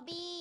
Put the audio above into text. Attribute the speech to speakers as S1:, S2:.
S1: Bobby.